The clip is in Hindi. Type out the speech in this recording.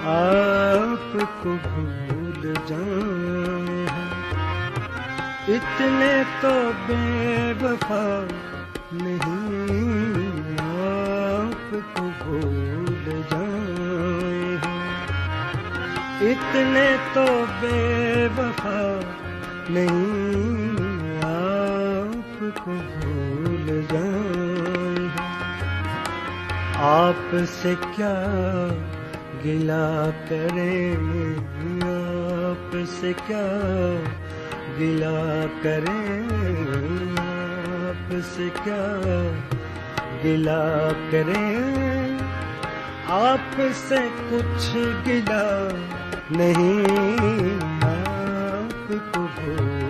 आपको भूल जाए इतने तो बेवफा नहीं आपको भूल जाए इतने तो बेवफा नहीं आपको भूल जाए आपसे क्या गिला करे आपसे क्या? गिला करे आपसे क्या? गिला करे आपसे कुछ गिला नहीं, आपको भूल